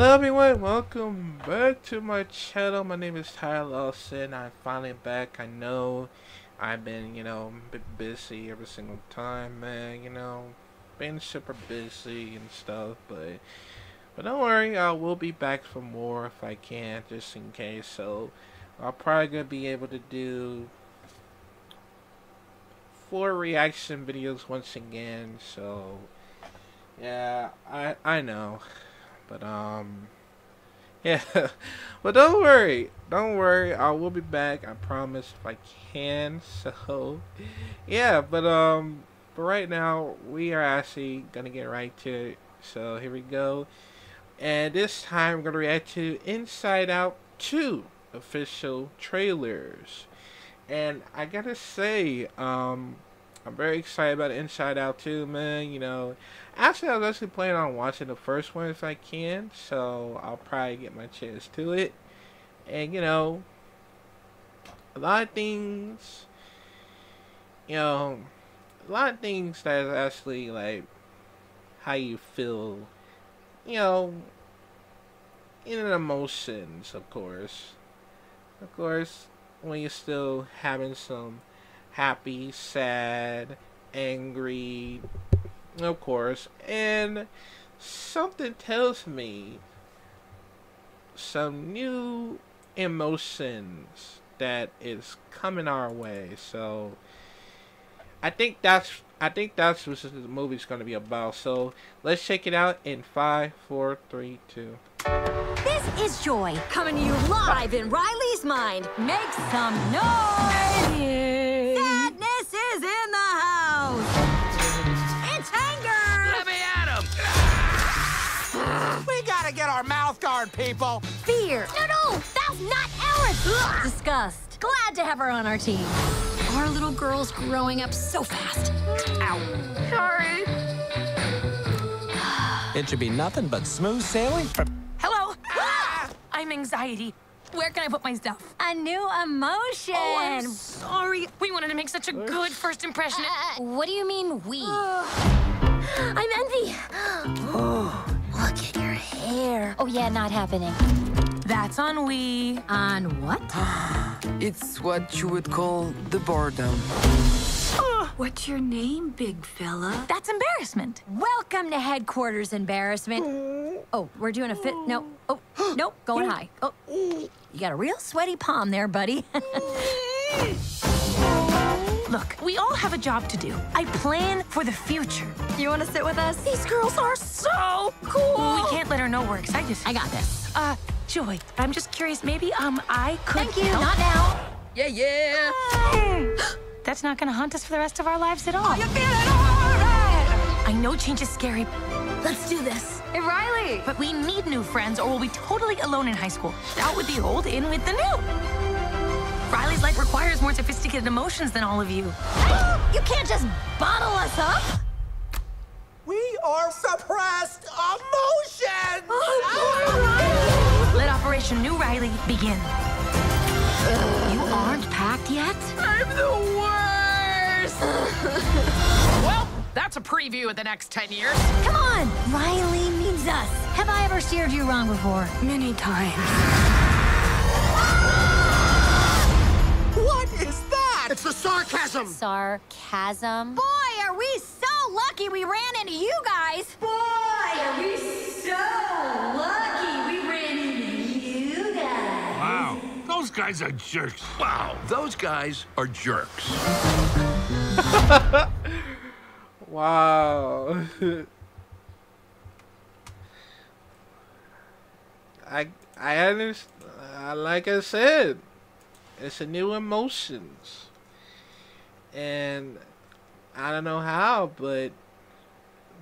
Hello everyone, welcome back to my channel. My name is Tyler Loston. I'm finally back. I know I've been, you know, busy every single time, man, you know, been super busy and stuff, but but don't worry, I will be back for more if I can, just in case. So I'll probably gonna be able to do four reaction videos once again, so yeah, I I know. But um yeah. but don't worry. Don't worry. I will be back. I promise if I can. So yeah, but um but right now we are actually gonna get right to it. So here we go. And this time we're gonna react to Inside Out 2 official trailers. And I gotta say, um I'm very excited about Inside Out 2, man. You know, actually, I was actually planning on watching the first one if I can, so I'll probably get my chance to it. And, you know, a lot of things, you know, a lot of things that is actually, like, how you feel, you know, in emotions, of course. Of course, when you're still having some happy, sad, angry, of course, and something tells me some new emotions that is coming our way. So I think that's I think that's what the movie's going to be about. So let's check it out in five, four, three, two. This is Joy coming to you live in Riley's mind. Make some noise! Our people! Fear! No, no! That's not ours! Disgust. Glad to have her on our team. Our little girl's growing up so fast. Ow. Sorry. It should be nothing but smooth sailing from... Hello! Ah! I'm anxiety. Where can I put my stuff? A new emotion. Oh, I'm sorry. We wanted to make such a good first impression. Uh, what do you mean, we? Oh, yeah, not happening. That's Ennui. On what? it's what you would call the boredom. What's your name, big fella? That's embarrassment. Welcome to headquarters, embarrassment. Oh, we're doing a fit. No. Oh, nope. Going high. Oh, you got a real sweaty palm there, buddy. Look, we all have a job to do. I plan for the future. You want to sit with us? These girls are so cool. We can't let her know we're excited. I got this. Uh, Joy, I'm just curious. Maybe um, I could. Thank you. Help. Not now. Yeah, yeah. That's not gonna haunt us for the rest of our lives at all. Are you feeling all right? I know change is scary. Let's do this. Hey, Riley! But we need new friends or we'll be totally alone in high school. Out with the old, in with the new. Riley's life requires more sophisticated emotions than all of you. You can't just bottle us up. We are suppressed emotions! Oh, Let Operation New Riley begin. You aren't packed yet? I'm the worst! well, that's a preview of the next 10 years. Come on! Riley needs us. Have I ever steered you wrong before? Many times. The sarcasm! Sarcasm? Boy, are we so lucky we ran into you guys! Boy, are we so lucky we ran into you guys! Wow, those guys are jerks. Wow, those guys are jerks. wow. I I understand. Uh, like I said, it's a new emotions, and I don't know how, but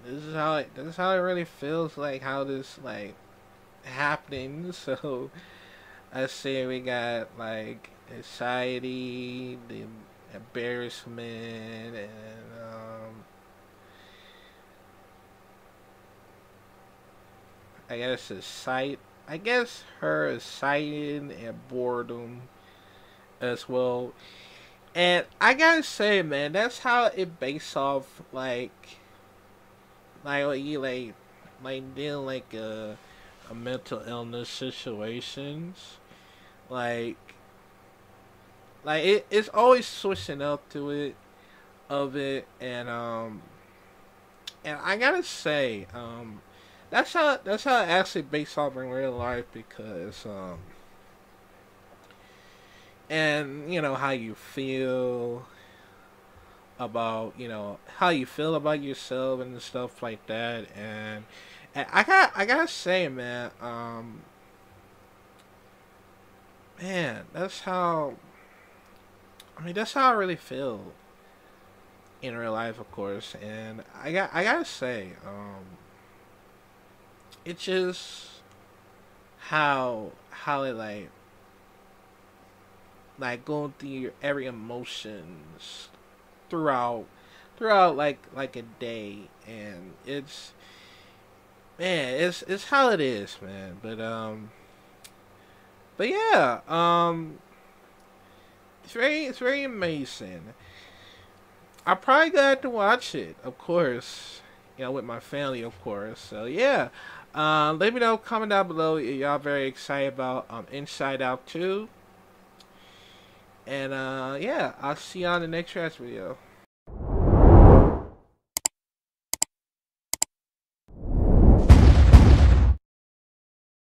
this is how it, this is how it really feels like how this like happening. So I say we got like anxiety, the embarrassment, and um, I guess it's sight. I guess her exciting and boredom as well. And I gotta say, man, that's how it based off like, like you like, like doing like a a mental illness situations. Like like it, it's always switching up to it of it and um and I gotta say, um that's how that's how it actually based off in real life because um and you know how you feel about you know how you feel about yourself and stuff like that. And, and I got I gotta say man um man that's how I mean that's how I really feel in real life of course. And I got I gotta say um it's just how how it like like going through your every emotions throughout throughout like like a day. And it's man it's it's how it is man. But um but yeah um it's very it's very amazing. I probably got to watch it of course. You know with my family of course. So yeah. Uh, let me know comment down below y'all very excited about um inside out 2 and uh, yeah, I'll see you on the next trash video.